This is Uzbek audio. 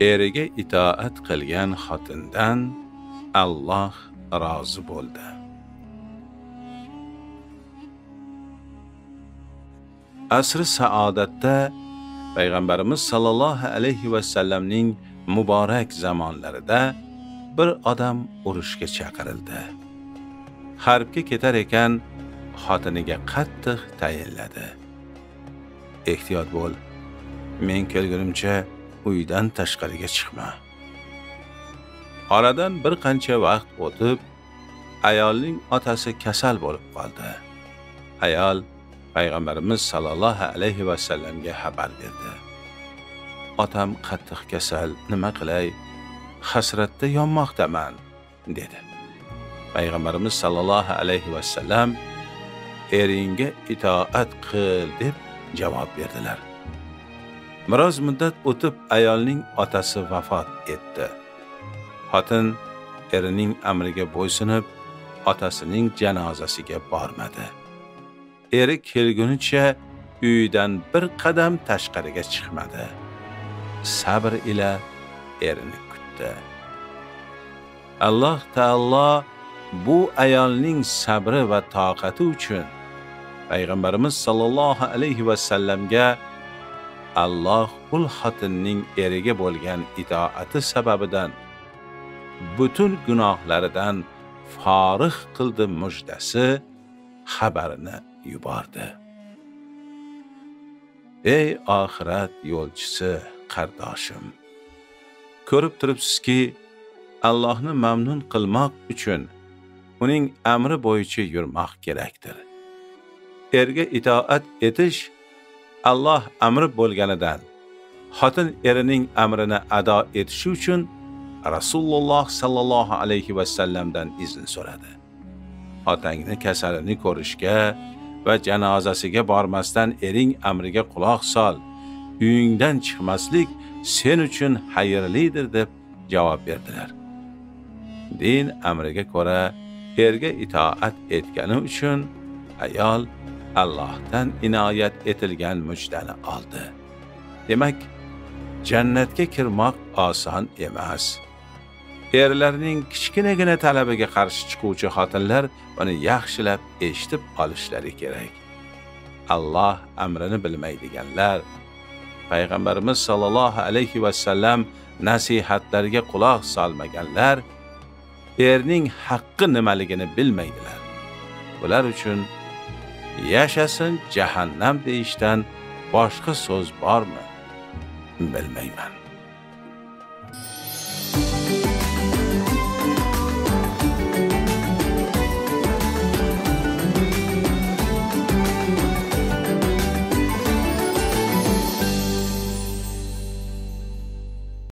eriga itoat qilgan xotindan Alloh rozi bo'ldi. Asri saodatda payg'ambarimiz sollallohu alayhi va sallamning muborak zamonlarida bir odam urushga chaqirildi. Harbga ketar ekan, xotiniga qattiq tayinladi. Ehtiyot bo'l. Men kelgunimcha uydan tashqariga chiqma. Oradan bir qancha vaqt o'tib, ayolning otasi kasal bo'lib qoldi. Ayol payg'ambarimiz sollallohu alayhi va sallamga xabar berdi. Otam qattiq kasal, nima qilay? Hasratda yonmoqdaman, dedi. Payg'ambarimiz sollallohu alayhi va sallam eringga itoat qil deb javob berdilar. Biroz muddat o'tib ayolning otasi vafot etdi. Xotin erining amriga bo'ysunib, otasining janozasiga bormadi. Eri kelgunicha uydan bir qadam tashqariga chiqmadi. Sabr ila erini kutdi. Alloh taolo bu ayolning sabri va toqati uchun payg'ambarimiz sollallohu alayhi va sallamga Alloh qul xotinning eriga bo'lgan itoati sababidan butun gunohlaridan forig' qildi mujdasi xabarini yubordi. Ey oxirat yo'lchisi, qardoshim, ko'rib turibsizki, Allohni mamnun qilmoq uchun uning amri bo'yicha yurmoq kerakdir. Erga itoat etish Alloh amri bo'lganidan xotin erining amrini ado etishi uchun Rasululloh sallallohu alayhi va sallamdan izn so'radi. Otangni kasalini ko'rishga va janozasiga bormasdan ering amriga quloq sol. Uyingdan chiqmaslik sen uchun xayrlidir deb javob berdilar. Din amriga ko'ra erga itoat etgani uchun ayol Allohdan inoyat etilgan mujdani oldi. Demak, jannatga kirmoq oson emas. Erlarning kichkinagina talabiga qarshi chiquvchi xotinlar buni yaxshilab eshitib olishlari kerak. Alloh amrini bilmaydiganlar payg'ambarimiz sollallohu alayhi va sallam nasihatlariga quloq solmaganlar erning haqqi nimaligini bilmaydilar. Bular uchun Yaşasın cehennem deyişdən başqa söz var mı barmı? Bilməyəm.